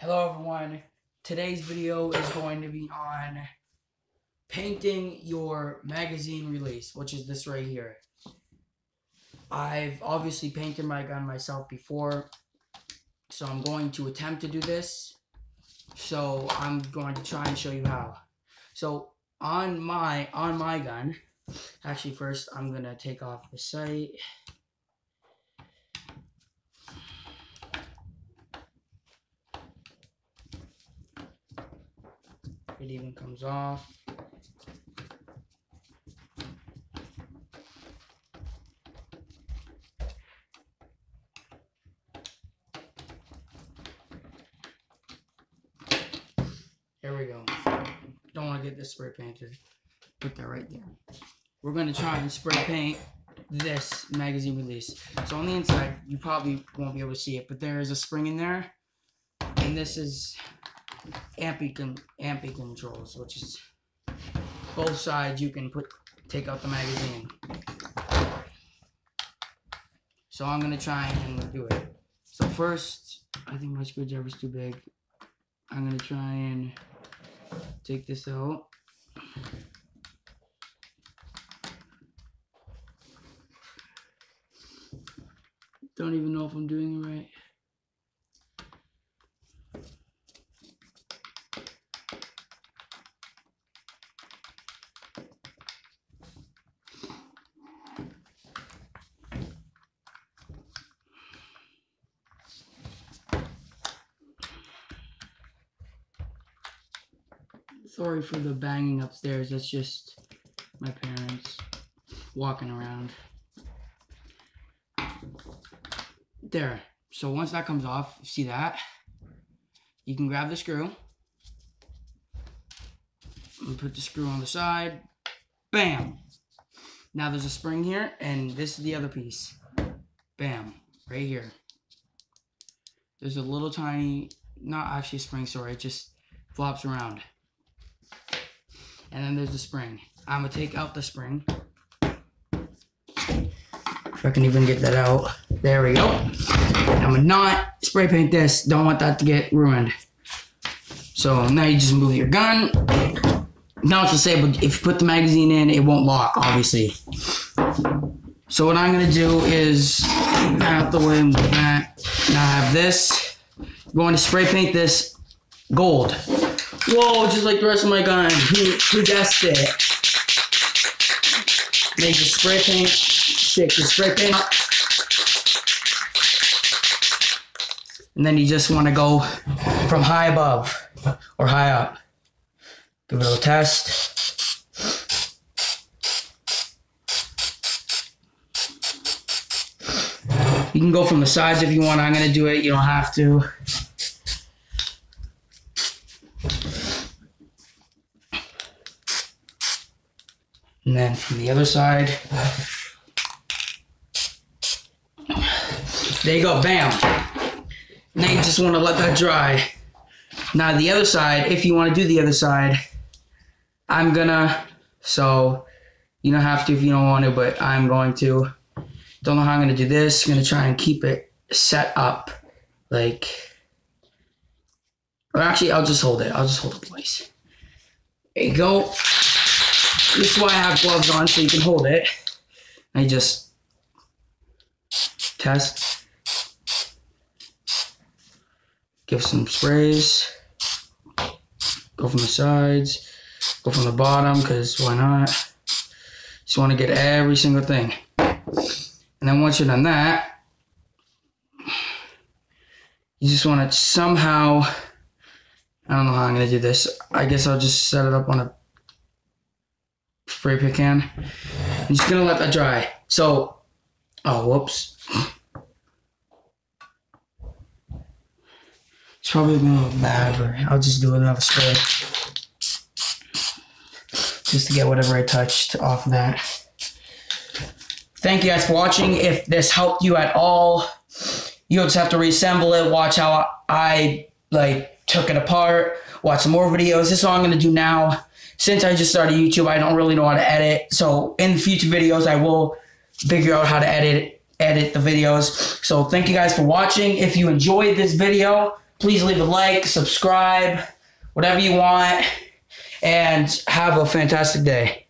Hello everyone. Today's video is going to be on painting your magazine release, which is this right here. I've obviously painted my gun myself before, so I'm going to attempt to do this. So I'm going to try and show you how. So on my on my gun, actually first I'm gonna take off the sight. It even comes off. Here we go. Don't want to get this spray painted. Put that right there. We're going to try and spray paint this magazine release. So on the inside, you probably won't be able to see it, but there is a spring in there. And this is ambi con- ambi controls, which is both sides you can put take out the magazine. So I'm gonna try and do it. So first, I think my screwdriver's too big. I'm gonna try and take this out. Don't even know if I'm doing it right. Sorry for the banging upstairs. That's just my parents walking around. There. So once that comes off, see that? You can grab the screw. And put the screw on the side. Bam! Now there's a spring here, and this is the other piece. Bam. Right here. There's a little tiny, not actually a spring, sorry, it just flops around and then there's the spring. I'm gonna take out the spring. If I can even get that out. There we go. I'm gonna not spray paint this. Don't want that to get ruined. So now you just move your gun. Now it's disabled. If you put the magazine in, it won't lock, obviously. So what I'm gonna do is out the way, move that. Now I have this. I'm going to spray paint this gold. Whoa, just like the rest of my gun. Who, who guessed it? Make the spray paint, shake the spray paint up. And then you just want to go from high above or high up. Do a little test. You can go from the sides if you want. I'm going to do it. You don't have to. And then from the other side, there you go, bam. Now you just want to let that dry. Now the other side, if you want to do the other side, I'm gonna, so you don't have to if you don't want to, but I'm going to. Don't know how I'm gonna do this. I'm gonna try and keep it set up, like, or actually I'll just hold it. I'll just hold it place. There you go. This is why I have gloves on so you can hold it. I just test. Give some sprays. Go from the sides. Go from the bottom because why not? Just want to get every single thing. And then once you're done that, you just want to somehow, I don't know how I'm going to do this. I guess I'll just set it up on a spray paint. I'm just gonna let that dry. So, oh, whoops. It's probably gonna look bad, but I'll just do another spray. Just to get whatever I touched off of that. Thank you guys for watching. If this helped you at all, you'll just have to reassemble it, watch how I like took it apart, watch some more videos. This is all I'm gonna do now since I just started YouTube, I don't really know how to edit. So in future videos, I will figure out how to edit edit the videos. So thank you guys for watching. If you enjoyed this video, Please leave a like, subscribe, whatever you want, and have a fantastic day.